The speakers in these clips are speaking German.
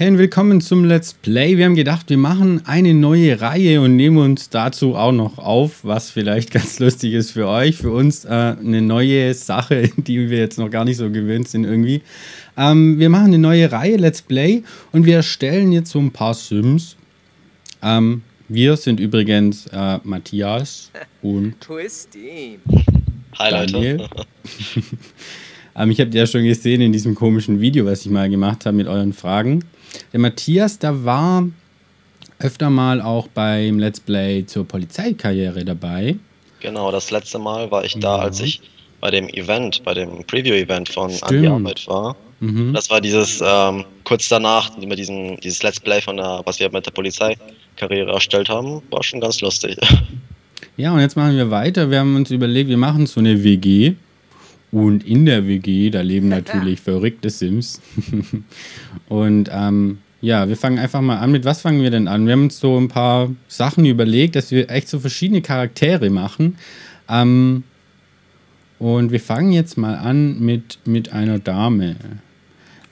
Hey und willkommen zum Let's Play. Wir haben gedacht, wir machen eine neue Reihe und nehmen uns dazu auch noch auf, was vielleicht ganz lustig ist für euch, für uns äh, eine neue Sache, die wir jetzt noch gar nicht so gewöhnt sind irgendwie. Ähm, wir machen eine neue Reihe Let's Play und wir erstellen jetzt so ein paar Sims. Ähm, wir sind übrigens äh, Matthias und Twisty. Hi Daniel. Leute. ähm, ich habe ja schon gesehen in diesem komischen Video, was ich mal gemacht habe mit euren Fragen. Der Matthias, der war öfter mal auch beim Let's Play zur Polizeikarriere dabei. Genau, das letzte Mal war ich da, Ja. als ich bei dem Event, bei dem Preview-Event von Stimmt. An die Arbeit war. Mhm. Das war dieses, ähm, kurz danach, mit diesem, dieses Let's Play von der, was wir mit der Polizeikarriere erstellt haben, war schon ganz lustig. Ja, und jetzt machen wir weiter. Wir haben uns überlegt, wir machen so eine WG. Und in der WG, da leben natürlich verrückte Sims. und ähm, ja, wir fangen einfach mal an. Mit was fangen wir denn an? Wir haben uns so ein paar Sachen überlegt, dass wir echt so verschiedene Charaktere machen. Ähm, und wir fangen jetzt mal an mit, mit einer Dame.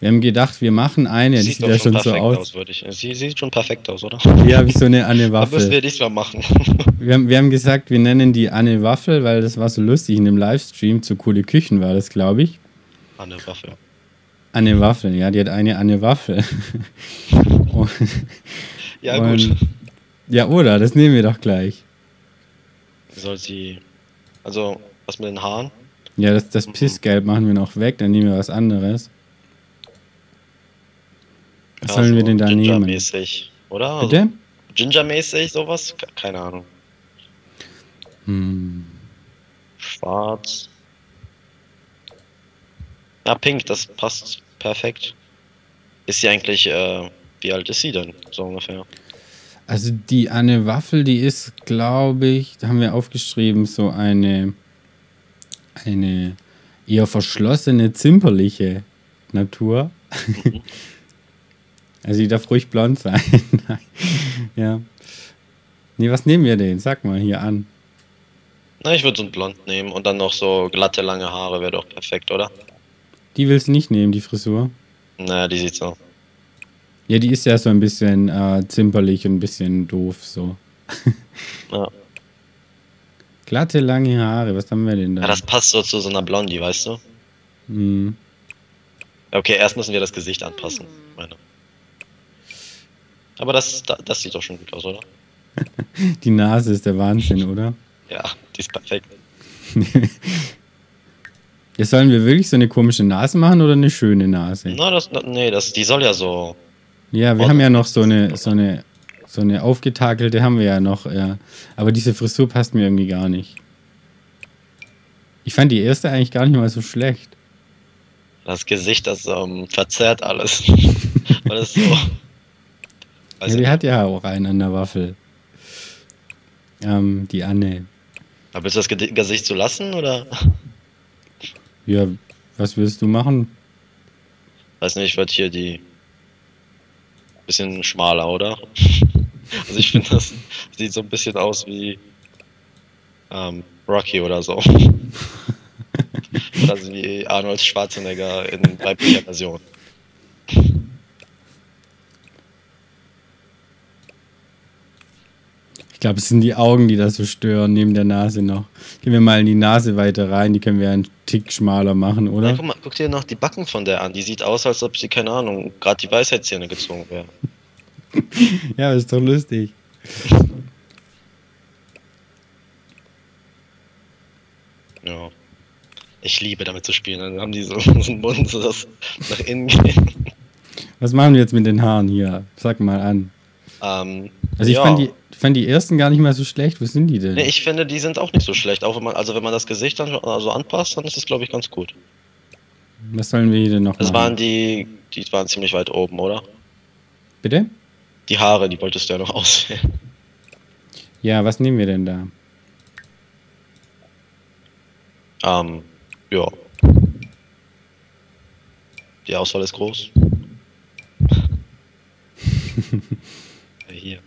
Wir haben gedacht, wir machen eine, die sieht, ja schon so perfekt aus. würde ich. Sie sieht schon perfekt aus, oder? Ja, wie so eine Anne Da müssen Waffel. wir mehr machen. Wir haben, wir haben gesagt, wir nennen die Anne Waffel, weil das war so lustig in dem Livestream. Zu coole Küchen war das, glaube ich. Anne Waffe. Anne Waffel, ja, die hat eine Anne Waffel. Und- Ja, und- gut. Ja, oder? Das nehmen wir doch gleich. Soll sie. Also, was mit den Haaren? Ja, das, das Pissgelb machen wir noch weg, dann nehmen wir was anderes. Was Ja, sollen wir so denn da nehmen? Ginger-mäßig, oder? Bitte? Ginger-mäßig, sowas? Ke- Keine Ahnung. Hm. Schwarz. Ja, pink, das passt perfekt. Ist sie eigentlich, äh, wie alt ist sie denn? So ungefähr. Also die Anne Waffel, die ist, glaube ich, da haben wir aufgeschrieben, so eine, eine eher verschlossene, zimperliche Natur. also die darf ruhig blond sein. ja. Nee, was nehmen wir denn? Sag mal hier an. Na, ich würde so ein Blond nehmen und dann noch so glatte, lange Haare wäre doch perfekt, oder? Die willst du nicht nehmen, die Frisur. Naja, die sieht so. Ja, die ist ja so ein bisschen äh, zimperlich und ein bisschen doof so. Ja. Glatte, lange Haare, was haben wir denn da? ja, das passt so zu so einer Blondie, weißt du? hm. Okay, erst müssen wir das Gesicht anpassen. Meine. Aber das, da- das sieht doch schon gut aus, oder? Die Nase ist der Wahnsinn, oder? Ja, die ist perfekt. Jetzt sollen wir wirklich so eine komische Nase machen oder eine schöne Nase? Na, das, nee, das, die soll ja so. Ja, wir haben ja noch so eine, so eine, so eine aufgetakelte haben wir ja noch, ja. Aber diese Frisur passt mir irgendwie gar nicht. Ich fand die erste eigentlich gar nicht mal so schlecht. Das Gesicht, das ähm, verzerrt alles. Weil das so. Weiß ja, die hat ja auch einen an der Waffel. Ähm, die Anne. Aber willst du das Gesicht so lassen oder? Ja, was willst du machen? Weiß nicht, ich würde hier die. Bisschen schmaler, oder? Also ich finde, das sieht so ein bisschen aus wie. Ähm, Rocky oder so. oder so wie Arnold Schwarzenegger in weiblicher Version. Ich glaube, es sind die Augen, die das so stören, neben der Nase noch. Gehen wir mal in die Nase weiter rein, die können wir einen Tick schmaler machen, Ja, oder? guck, mal, guck dir noch die Backen von der an. Die sieht aus, als ob sie, keine Ahnung, gerade die Weisheitszähne gezogen wäre. Ja, ist doch lustig. Ja. Ich liebe damit zu spielen. Dann haben die so, einen Mund, so das nach innen geht. Was machen wir jetzt mit den Haaren hier? Sag mal an. Ähm, Also ich ja. fand, die, ich fand die ersten gar nicht mal so schlecht. Wo sind die denn? Nee, ich finde, die sind auch nicht so schlecht. Auch wenn man, also wenn man das Gesicht dann so anpasst, dann ist das, glaube ich, ganz gut. Was sollen wir hier denn noch Das machen? waren die, die waren ziemlich weit oben, oder? Bitte? Die Haare, die wolltest du ja noch auswählen. Ja, was nehmen wir denn da? Ähm, ja. Die Auswahl ist groß. Hier.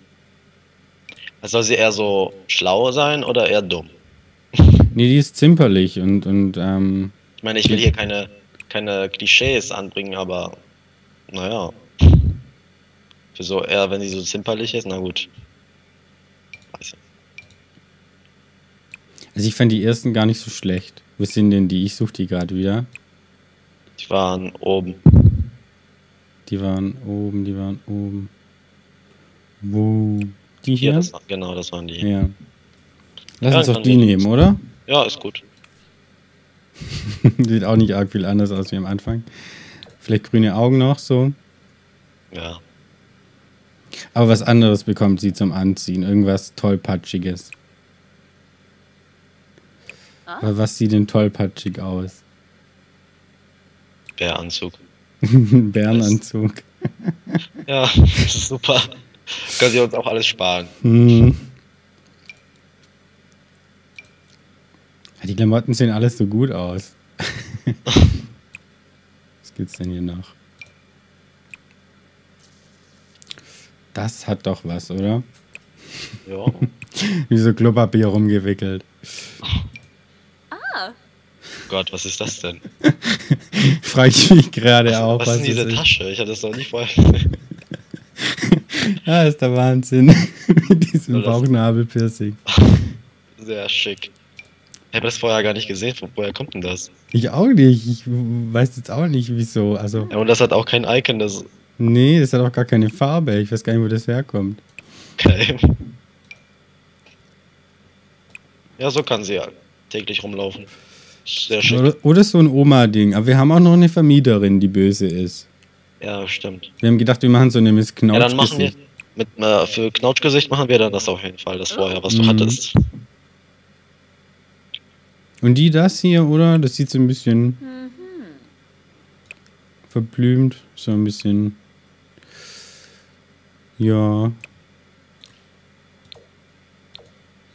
Soll sie eher so schlau sein oder eher dumm? Nee, die ist zimperlich und, und ähm, Ich meine, ich will hier keine, keine Klischees anbringen, aber naja. Für so, eher wenn die so zimperlich ist, na gut. Weiß ich. Also ich fand die ersten gar nicht so schlecht. Wo sind denn die? Ich suche die gerade wieder. Die waren oben. Die waren oben, die waren oben. Wo? Die Hier, hier? das war, genau, das waren die. Ja. Lass Ja, uns doch die nehmen, oder? Ja, ist gut. Sieht auch nicht arg viel anders aus wie am Anfang. Vielleicht grüne Augen noch so. Ja. Aber was anderes bekommt sie zum Anziehen. Irgendwas tollpatschiges. Aber was sieht denn tollpatschig aus? Bäranzug. Bärenanzug. Ja, das ist super. Können sie uns auch alles sparen. Hm. Die Klamotten sehen alles so gut aus. Was gibt's denn hier noch? Das hat doch was, oder? Ja. Wie so Klopapier rumgewickelt. Gott, was ist das denn? Frage ich mich gerade auch, was was ist denn diese. Tasche? Ich hatte das noch nie vorher. Ja, ist der Wahnsinn. Mit diesem Bauchnabelpiercing. Sehr schick. Ich habe das vorher gar nicht gesehen. Wo- Woher kommt denn das? Ich auch nicht. Ich weiß jetzt auch nicht, wieso. Also, Ja, und das hat auch kein Icon, das nee, das hat auch gar keine Farbe. Ich weiß gar nicht, wo das herkommt. okay. Ja, so kann sie ja täglich rumlaufen. Sehr schick. Oder, oder so ein Oma-Ding. Aber wir haben auch noch eine Vermieterin, die böse ist. Ja, stimmt. Wir haben gedacht, wir machen so eine Miss Ja, Knautsch. dann machen wir mit äh, für Knautschgesicht machen wir dann das auf jeden Fall, das vorher, was du Mhm. hattest. Und die das hier, oder? Das sieht so ein bisschen verblümt. So ein bisschen. Ja.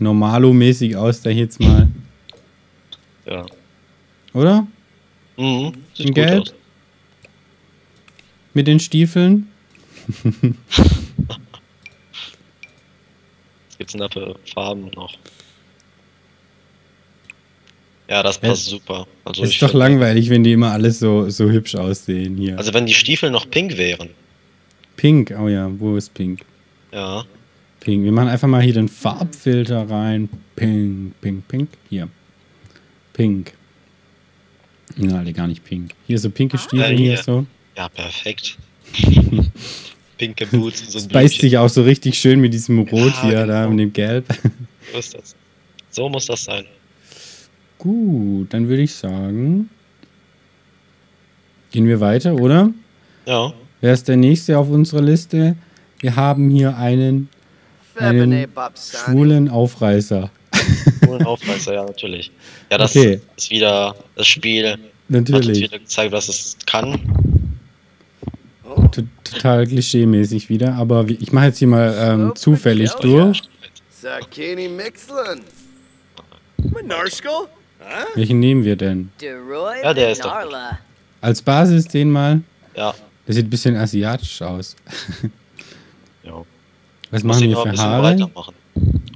Normalo-mäßig aus, da jetzt mal. Ja. Oder? Mhm. Sieht In gut Gelb? aus. Mit den Stiefeln? Was gibt's denn da für Farben noch? Ja, das passt super. Also Es ist doch langweilig, wenn die immer alles so, so hübsch aussehen hier. Also wenn die Stiefel noch pink wären. Pink, oh ja, wo ist Pink? Ja. Pink. Wir machen einfach mal hier den Farbfilter rein. Pink, pink, pink. Hier. Pink. Na, alle gar nicht pink. Hier so pinke Stiefel, Ja, hier hier. so. Ja, perfekt. Pinke Boots und so Das ein beißt sich auch so richtig schön mit diesem Rot Ja, hier, da genau. mit dem Gelb. So ist das. So muss das sein. Gut, dann würde ich sagen, gehen wir weiter, oder? Ja. Wer ist der Nächste auf unserer Liste? Wir haben hier einen einen schwulen Aufreißer. Ein Aufreißer, ja, natürlich. Ja, das Okay. ist wieder das Spiel. Hat uns Natürlich. wieder gezeigt, was es kann. T total klischee-mäßig wieder, aber wie- ich mache jetzt hier mal ähm, Oh, zufällig durch. Welchen nehmen wir denn? Ja, der ist doch. Als Basis den mal. Ja. Der sieht ein bisschen asiatisch aus. ja. Was machen wir ein für Haare?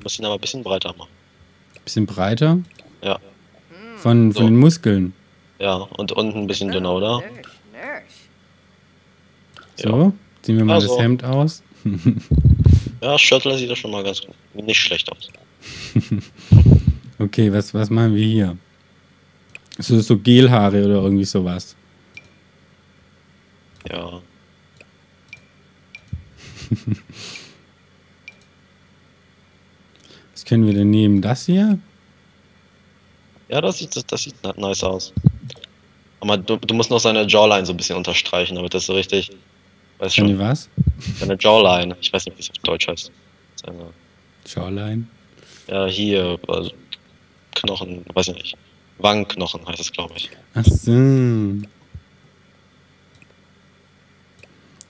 Muss ihn aber ein bisschen breiter machen. Bisschen breiter. Ja. Von, von So. den Muskeln. Ja, und unten ein bisschen dünner, oder? So. Ziehen wir mal Also. das Hemd aus. Ja, Shirtle sieht das schon mal ganz gut. Nicht schlecht aus. Okay, was, was machen wir hier? So, so Gelhaare oder irgendwie sowas. Ja. Was können wir denn nehmen? Das hier? Ja, das sieht, das sieht nice aus. Aber du, du musst noch seine Jawline so ein bisschen unterstreichen, damit das so richtig. Weißt Können schon, was? seine Jawline. Ich weiß nicht, wie es auf Deutsch heißt. Seine, Jawline. ja, hier, also Knochen, weiß ich nicht. Wangenknochen heißt es, glaube ich. Ach so.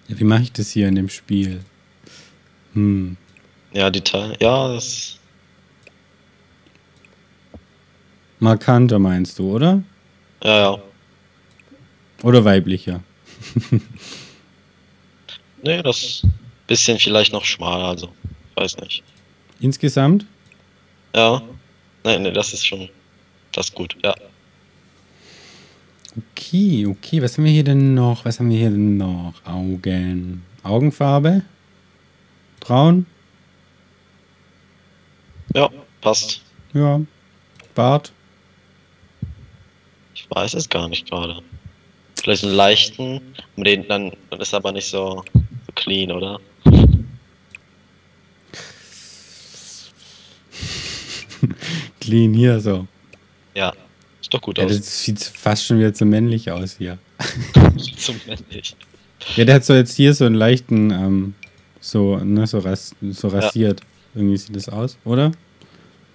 Ja, wie mache ich das hier in dem Spiel? Hm. Ja, die Teil. Ja, das. Markanter meinst du, oder? Ja, ja. Oder weiblicher? Nee, das bisschen vielleicht noch schmaler, also. Weiß nicht. Insgesamt? Ja. Nee, nee, das ist schon. Das ist gut, ja. Okay, okay. Was haben wir hier denn noch? Was haben wir hier denn noch? Augen. Augenfarbe? Trauen? Ja, passt. Ja. Bart? Ich weiß es gar nicht gerade. Vielleicht einen leichten, den dann, dann ist aber nicht so clean, oder? Clean hier so. Ja, ist doch gut Ja, aus. das sieht fast schon wieder zu männlich aus hier. Zum männlich. Ja, der hat so jetzt hier so einen leichten, ähm, so, ne, so, ras so rasiert. Irgendwie sieht das aus, oder?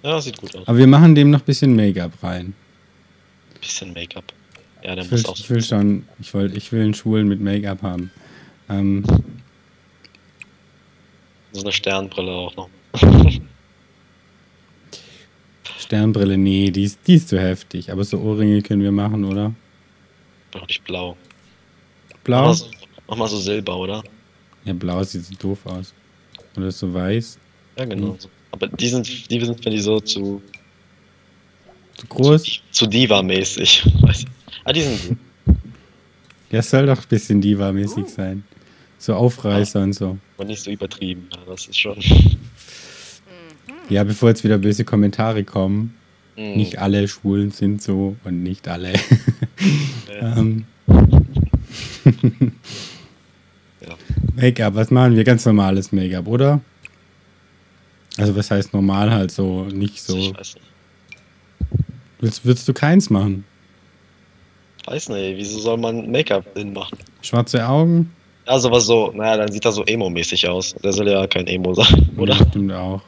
Ja, sieht gut aus. Aber wir machen dem noch ein bisschen Make-up rein. Bisschen Make-up. Ja, der Ich will, muss auch ich will schon, ich, wollt, ich will einen Schwulen mit Make-up haben. Ähm, so eine Sternbrille auch noch. Sternbrille, nee, die ist, die ist zu heftig. Aber so Ohrringe können wir machen, oder? Doch nicht blau. Mach Blau? mal, so, mach mal so Silber, oder? Ja, blau sieht so doof aus. Oder so weiß. Ja, genau. So. Aber die sind, die sind, wenn die so zu, Zu groß? zu Diva-mäßig. Weiß ich. Ah, die sind gut. Ja, soll doch ein bisschen Diva-mäßig sein. So Aufreißer und so. Aber nicht so übertrieben. Ja, das ist schon. Ja, bevor jetzt wieder böse Kommentare kommen. Hm, Nicht alle Schwulen sind so und nicht alle. ja. ähm, Ja. Make-up, was machen wir? Ganz normales Make-up, oder? Also was heißt normal halt so, nicht so. Ich weiß nicht. Willst, würdest du keins machen? Weiß nicht, wieso soll man Make-up hinmachen? Schwarze Augen? Ja, sowas so, naja, dann sieht er so Emo-mäßig aus. Der soll ja kein Emo sein, oder? Ja, stimmt auch.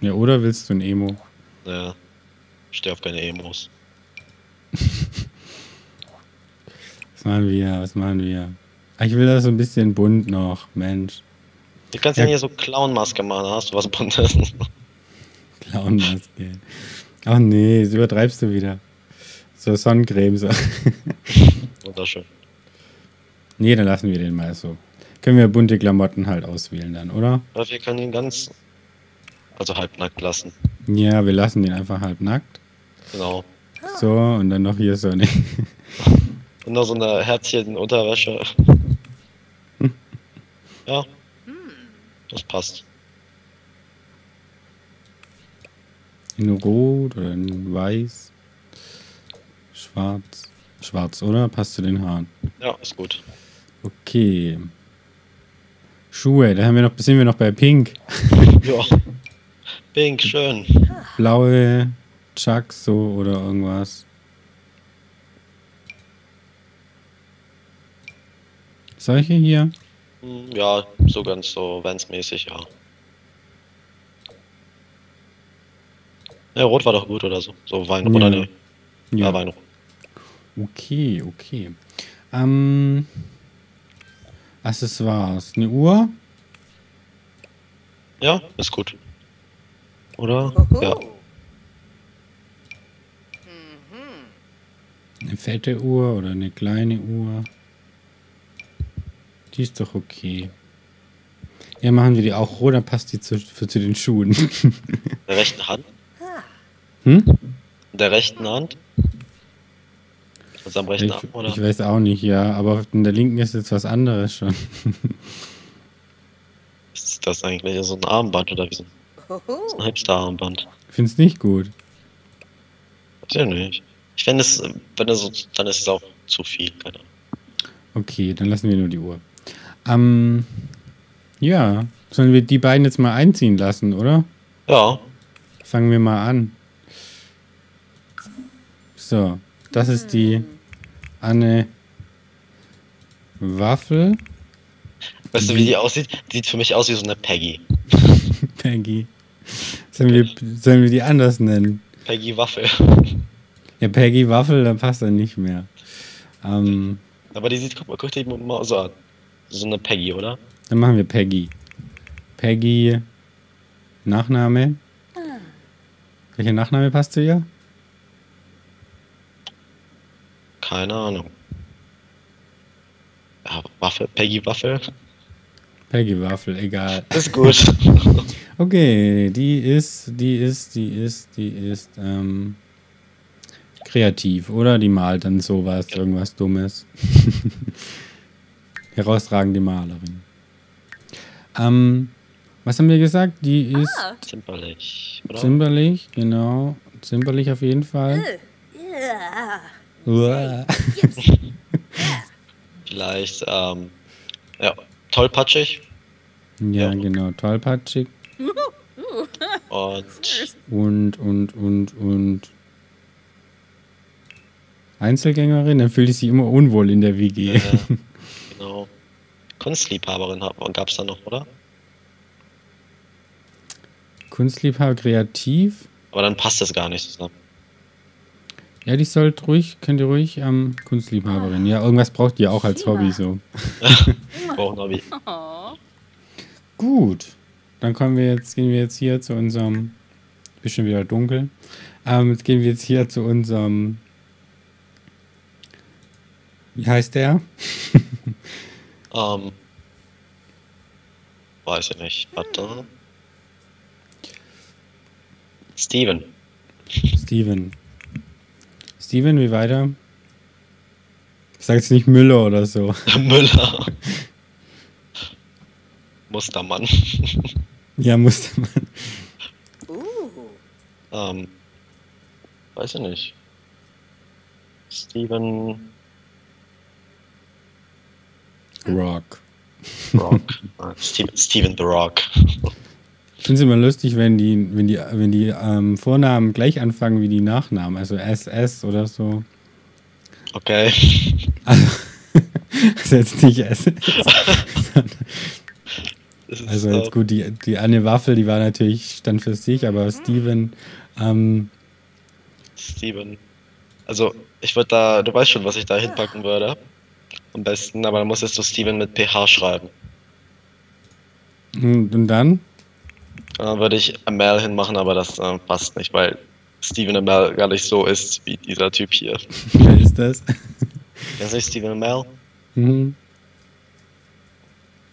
Ja, oder willst du ein Emo? Ja. Ich stehe auf keine Emos. Was machen wir? Was machen wir? Ah, Ich will das so ein bisschen bunt noch, Mensch. Du kannst Ja. ja hier so Clown-Maske machen, dann hast du was Buntes. Clownmaske. Ach nee, das übertreibst du wieder. So Sonnencreme. So. Wunderschön. Nee, dann lassen wir den mal so. Können wir bunte Klamotten halt auswählen dann, oder? Aber wir können ihn ganz, also halbnackt lassen. Ja, wir lassen den einfach halb nackt. Genau. So, und dann noch hier so eine. Und noch so eine Herzchen-Unterwäsche. Ja. Das passt. In Rot oder in Weiß. Schwarz. Schwarz, oder? Passt zu den Haaren. Ja, ist gut. Okay. Schuhe, da haben wir noch, sind wir noch bei Pink. Ja. Pink, schön. Blaue Chucks so oder irgendwas. Solche hier? Hm, Ja, so ganz so Vans-mäßig, ja. Ja, rot war doch gut oder so. So Wein Ja. oder ne? Ja, Ja. Weinrot. Okay, okay. Ähm, Accessoires. Eine Uhr? Ja, ist gut. Oder? Ja. Eine fette Uhr oder eine kleine Uhr? Die ist doch okay. Ja, machen wir die auch rot, dann passt die zu, für, zu den Schuhen. Der rechten Hand? hm? Der rechten Hand? Also am rechten Ich, Arm, oder? ich weiß auch nicht, ja, aber in der linken ist jetzt was anderes schon. Ist das eigentlich so ein Armband oder wie so ein, so ein Hipster-Armband? Find's nicht gut. Weiß ich nicht. Ich finde es, wenn es so, dann ist es auch zu viel, keine Ahnung. Okay, dann lassen wir nur die Uhr. Ähm, ja, sollen wir die beiden jetzt mal einziehen lassen, oder? Ja, Fangen wir mal an. So, das ist die Anne Waffel. weißt du, wie die aussieht? Sieht für mich aus wie so eine Peggy. Peggy. Sollen wir, sollen wir die anders nennen? Peggy Waffel. Ja, Peggy Waffel, dann passt er nicht mehr. Ähm, Aber die sieht, guck mal, guck dir die mal so an. So eine Peggy, oder? dann machen wir Peggy. Peggy Nachname. Welcher Nachname passt zu ihr? Keine Ahnung. Ja, Waffel, Peggy Waffel. Peggy Waffel, egal. Ist gut. Okay, die ist, die ist, die ist, die ist ähm, kreativ, oder? Die malt dann sowas, irgendwas Dummes. Herausragende Malerin. Ähm, Was haben wir gesagt? Die ist Zimperlich, oder? zimperlich, genau. Zimperlich auf jeden Fall. Yeah. Vielleicht, ähm, ja, tollpatschig Ja, Ja. genau. Tollpatschig. und Und, und, und, und. Einzelgängerin, dann fühlt sich immer unwohl in der WG. äh, genau. Kunstliebhaberin gab es da noch, oder? Kunstliebhaber, kreativ. Aber dann passt das gar nicht zusammen. Ja, die sollte ruhig, könnt ihr ruhig ähm, Kunstliebhaberin. Ja, irgendwas braucht ihr auch als Hobby so. Brauchen Hobby. Gut. Dann kommen wir jetzt, gehen wir jetzt hier zu unserem. Bisschen wieder dunkel. Ähm, jetzt gehen wir jetzt hier zu unserem. Wie heißt der? Ähm, weiß ich nicht. Warte. Steven. Steven. Steven, wie weiter? Ich sag jetzt nicht Müller oder so. Müller. Mustermann. Ja, musste man. Ooh. ähm, weiß ich nicht. Steven Rock. Rock. Steven, Steven the Rock. Ich finde es immer lustig, wenn die, wenn die, wenn die ähm, Vornamen gleich anfangen wie die Nachnamen. Also SS oder so. Okay. Also, also jetzt nicht SS. Also jetzt gut, die, die Anne Waffel, die war natürlich stand für sich, aber Steven, ähm, Steven. Also, ich würde da, du weißt schon, was ich da hinpacken würde. Am besten, aber dann musstest du Steven mit PH schreiben. und dann? Dann würde ich Amel hinmachen, aber das äh, passt nicht, weil Steven Amel gar nicht so ist wie dieser Typ hier. Wer ist das? Du nicht Steven Amel? Mhm.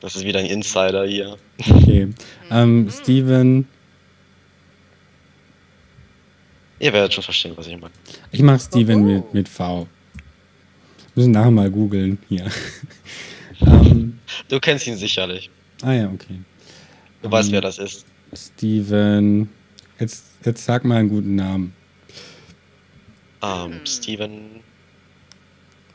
Das ist wieder ein Insider hier. Okay. Ähm, Steven, Ihr werdet schon verstehen, was ich meine. ich mach Steven mit, mit V. Müssen nachher mal googeln hier. ähm, Du kennst ihn sicherlich. ah ja, okay. Du weißt, Ähm, wer das ist. Steven, jetzt, jetzt sag mal einen guten Namen. Ähm, Steven.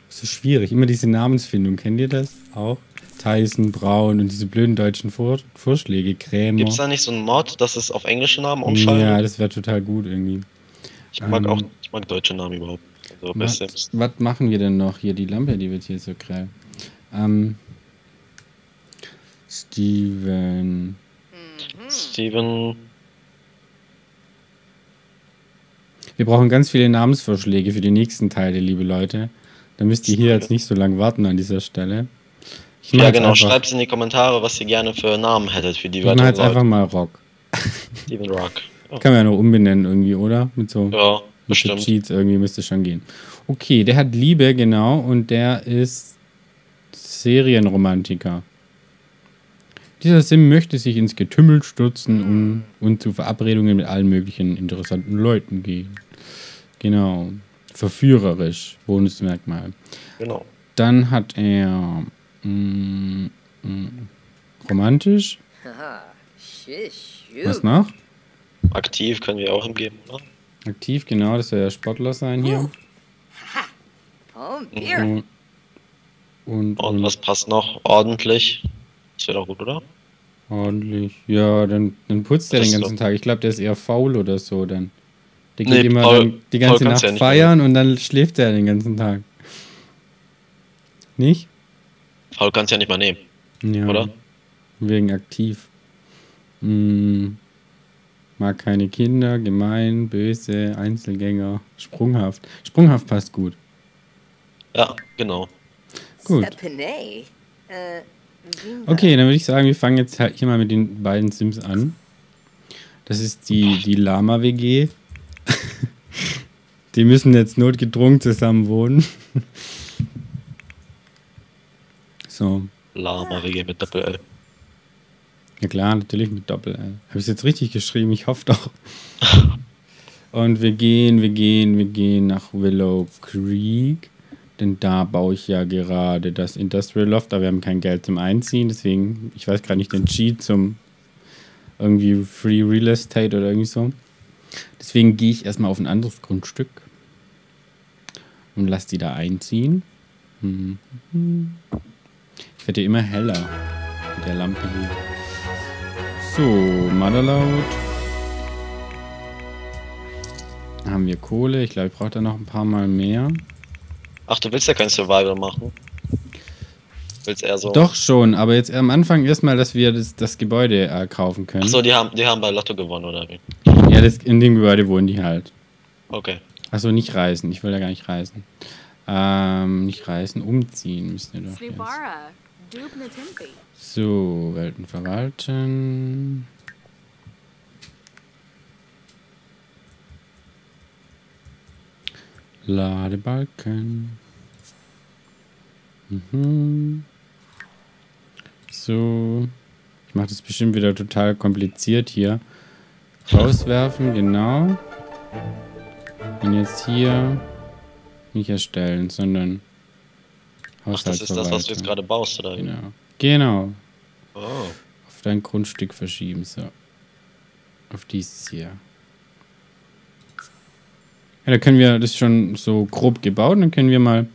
Das ist schwierig. Immer diese Namensfindung. Kennt ihr das auch? Tyson, Braun und diese blöden deutschen Vor Vorschläge. Krämer. Gibt es da nicht so einen Mod, dass es auf englische Namen umschaltet? Ja, das wäre total gut irgendwie. ich mag ähm, auch, ich mag deutsche Namen überhaupt. Also Was, was machen wir denn noch? Hier, die Lampe, die wird hier so grell. Ähm, Steven. Steven. Wir brauchen ganz viele Namensvorschläge für die nächsten Teile, liebe Leute. Da müsst ihr hier jetzt nicht so lange warten an dieser Stelle. Ich Ja, genau. Schreibt in die Kommentare, was ihr gerne für Namen hättet für die ich jetzt einfach mal Rock. Steven Rock. Ja, Kann man ja noch umbenennen irgendwie, oder? Mit so ja bestimmt. Cheats irgendwie müsste schon gehen. Okay, der hat Liebe, genau, und der ist Serienromantiker. Dieser Sim möchte sich ins Getümmel stürzen und, und zu Verabredungen mit allen möglichen interessanten Leuten gehen. Genau. Verführerisch, Bonusmerkmal. Genau. Dann hat er mm, mm, romantisch. Haha. Shish. Was noch? Aktiv können wir auch hingeben, oder? Aktiv, genau, das soll ja Sportler sein hier. Und, und, Und und was passt noch? Ordentlich. Das wäre doch gut, oder? ordentlich. Ja, dann, dann putzt er den ganzen. Tag. Ich glaube, der ist eher faul oder so dann. Der Nee, geht immer Paul- dann die Paul ganze Nacht ja feiern und dann schläft er den ganzen Tag. Nicht? Faul kannst du ja nicht mal nehmen, Ja. oder? Wegen aktiv. Hm. Mag keine Kinder, gemein, böse, Einzelgänger, sprunghaft. Sprunghaft passt gut. Ja, genau. Gut. Uh, Vimba. Okay, dann würde ich sagen, wir fangen jetzt halt hier mal mit den beiden Sims an. Das ist die, die Lama-WG. die müssen jetzt notgedrungen zusammen wohnen. so. Lama WG mit Doppel-L. Ja klar, natürlich mit Doppel-L. Habe ich es jetzt richtig geschrieben? Ich hoffe doch. Und wir gehen, wir gehen, wir gehen nach Willow Creek. Denn da baue ich ja gerade das Industrial Loft, aber wir haben kein Geld zum Einziehen. Deswegen, ich weiß gerade nicht den Cheat zum irgendwie Free Real Estate oder irgendwie so. Deswegen gehe ich erstmal auf ein anderes Grundstück und lasse die da einziehen. Ich werde immer heller mit der Lampe hier. So, Motherload. Haben wir Kohle. Ich glaube, ich brauche da noch ein paar Mal mehr. Ach, du willst ja kein Survival machen. Du willst eher so. Doch schon, aber jetzt am Anfang erstmal, dass wir das, das Gebäude äh, kaufen können. Achso, die haben, die haben bei Lotto gewonnen, oder wie? Ja, das, in dem Gebäude wohnen die halt. Okay. Achso, nicht reisen. Ich will ja gar nicht reisen. Ähm, nicht reisen, umziehen müssen wir doch jetzt. So, Welten verwalten. Ladebalken. Mhm. So. Ich mache das bestimmt wieder total kompliziert hier. Rauswerfen, genau. Und jetzt hier nicht erstellen, sondern Ach, das ist das, was du jetzt gerade baust, oder? Genau. Genau. Oh. Auf dein Grundstück verschieben, so. Auf dieses hier. Ja, da können wir, das ist schon so grob gebaut, dann können wir mal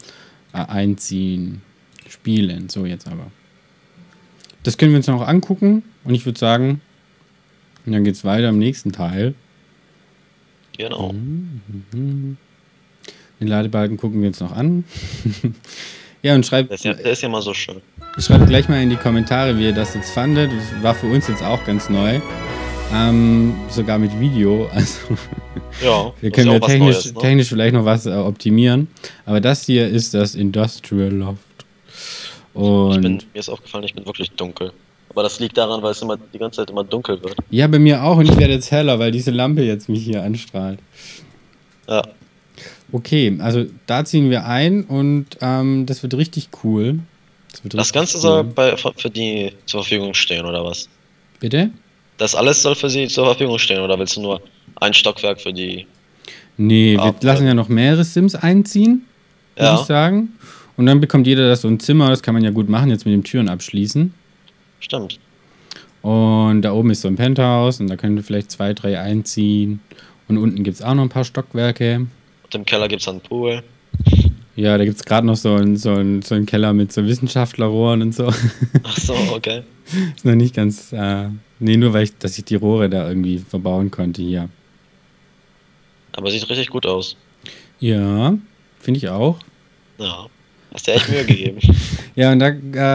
äh, einziehen, spielen, so jetzt aber. Das können wir uns noch angucken und ich würde sagen, dann geht's weiter im nächsten Teil. Genau. Den Ladebalken gucken wir uns noch an. ja, und schreibt, Der ist, ja, der ist ja mal so schön. Schreibt gleich mal in die Kommentare, wie ihr das jetzt fandet. Das war für uns jetzt auch ganz neu. Ähm, sogar mit Video. Also Ja. wir können ja technisch, Neues, ne? technisch vielleicht noch was äh, optimieren. Aber das hier ist das Industrial Loft. Ich Und bin, mir ist aufgefallen, ich bin wirklich dunkel. Aber das liegt daran, weil es immer die ganze Zeit immer dunkel wird. ja, bei mir auch. Und ich werde jetzt heller, weil diese Lampe jetzt mich hier anstrahlt. Ja. Okay, also da ziehen wir ein und ähm, das wird richtig cool. Das, wird Das richtig Ganze cool. soll bei, für die zur Verfügung stehen, oder was? Bitte? Das alles soll für sie zur Verfügung stehen, oder willst du nur ein Stockwerk für die? Nee, wir lassen ja noch mehrere Sims einziehen, würde Ja. ich sagen. Und dann bekommt jeder das so ein Zimmer, das kann man ja gut machen, jetzt mit dem Türen abschließen. Stimmt. Und da oben ist so ein Penthouse und da können wir vielleicht zwei, drei einziehen. Und unten gibt es auch noch ein paar Stockwerke. Und im Keller gibt es einen Pool. Ja, da gibt es gerade noch so einen so einen- so einen Keller mit so Wissenschaftlerrohren und so. Ach so, okay. Ist noch nicht ganz. Äh, nee, nur weil ich, dass ich die Rohre da irgendwie verbauen konnte hier. Aber sieht richtig gut aus. Ja, finde ich auch. Ja. Hast dir echt Mühe gegeben. Ja, und da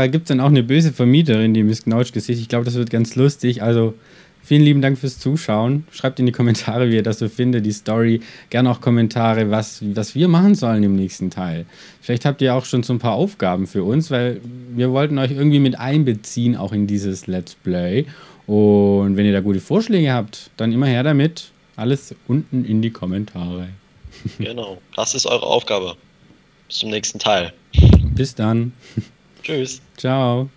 äh, gibt es dann auch eine böse Vermieterin, die Miss Knautsch-Gesicht. Ich glaube, das wird ganz lustig. Also, vielen lieben Dank fürs Zuschauen. Schreibt in die Kommentare, wie ihr das so findet, die Story. Gerne auch Kommentare, was, was wir machen sollen im nächsten Teil. Vielleicht habt ihr auch schon so ein paar Aufgaben für uns, weil wir wollten euch irgendwie mit einbeziehen, auch in dieses Let's Play. Und wenn ihr da gute Vorschläge habt, dann immer her damit. Alles unten in die Kommentare. genau. Das ist eure Aufgabe. Bis zum nächsten Teil. Bis dann. Tschüss. Ciao.